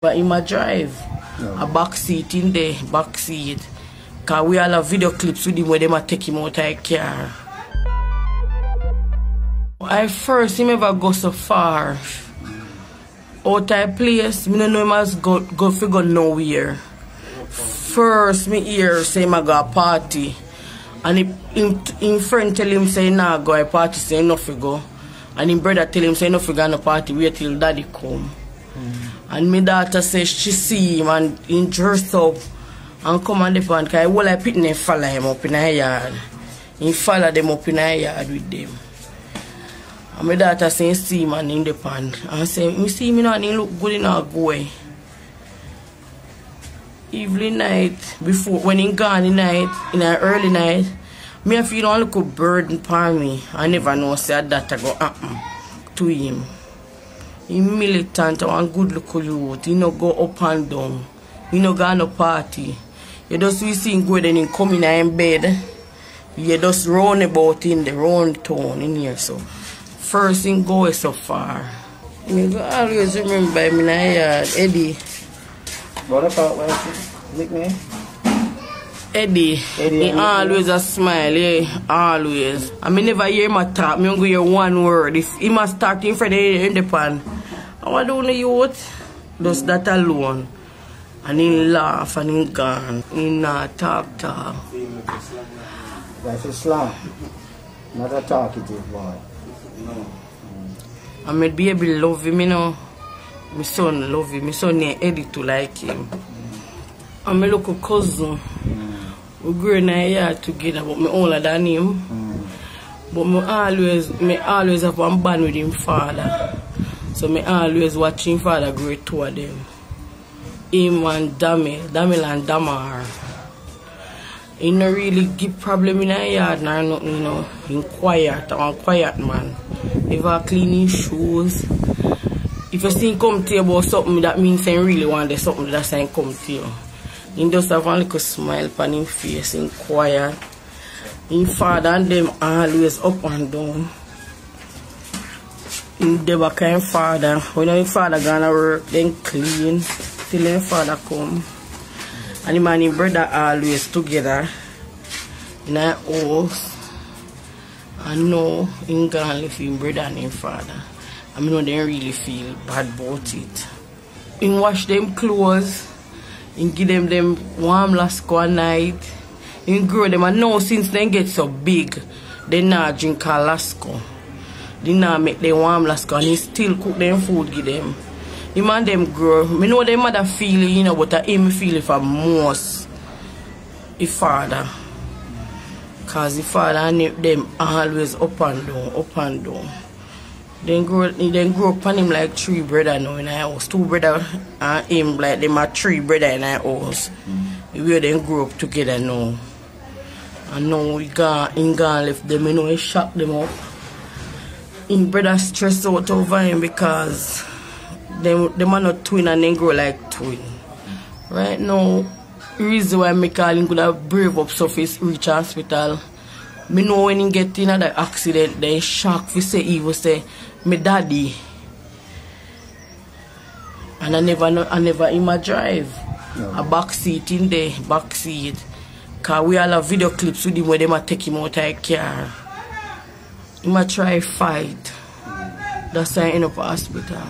But in my drive, Yeah. a back seat in there, back seat. Cause we all have video clips with him where them a take him out of the car. I first him ever go so far. Out of place, me no know him as go go figure nowhere. First me hear say him a go a party. And him, him, him friend tell him say nah go a party, say no go. And him brother tell him say no go no party, wait till daddy come. And my daughter says she see him and he dressed up and come on the pan because all I pick and follow him up in the yard. He follow them up in the yard with them. And my daughter says he see him and in the pan. And say, me see now and he look good in our boy. Evening night, before when he gone in night, in the early night, me I feel one little burden upon me. I never know said that I go happen to him. He militant and good look youth. He no go up and down. He no go no party. You just we see him go then he come in bed. You just round about in the round town in here so. First thing go is so far. Me go always remember him in the yard, Eddie. What about what's his nickname? Eddie, Eddie, he always a smile, yeah, always. I mean, never hear him a talk, me only hear one word. If he must start in front of the, in pan, I to the youth, just that alone. And he laugh and he gone. He not talk talk. That's Islam. Not a talkative boy. no And my baby love him, you know. My son love him. My son named Eddie to like him. And my little cousin, we grew in a yard together, but me older than him. But me always, me always have one band with him father. So me always watching father grow two of them. Him and Damil, Damil and Damar. He no really give problem in a yard nor nothing, you know. He quiet, one quiet man. Never clean his shoes. If you see him come to you about something, that means he really want the something that's him come to you. He just have one little smile upon his face, he quiet. His father and them always up and down. Him never kind father. When his father gonna work, then clean till his father come. And him and his brother always together in a house. And now him gone live brother and him father. I mean, they really feel bad about it. In wash them clothes, in give them them warm lasco at night. in grow them and now since they get so big, they not drink a lasco. They not make them warm last and he still cook them food give them. Him and them grow. Me know them mother feel you know, but I him feel it for most his father. Cause the father and them always up and down, up and down. Then grow, then grow up on him like three brother now in our house. Two brother and him like them are three brother in our house. We then grow up together now. And now we gone, him gone left them, you know, he shock them up. Him brother stress out over him because them, them are not twin and then grow like twin. Right now, reason why me call him could have brave up surface reach hospital. Me know when he get in that accident, then shock fi say he was say me daddy. And I never know, I never in my drive. No. A back seat in there, back seat. Cause we all have video clips with him where them a take him out of the car. Might try fight. That's why I end up hospital.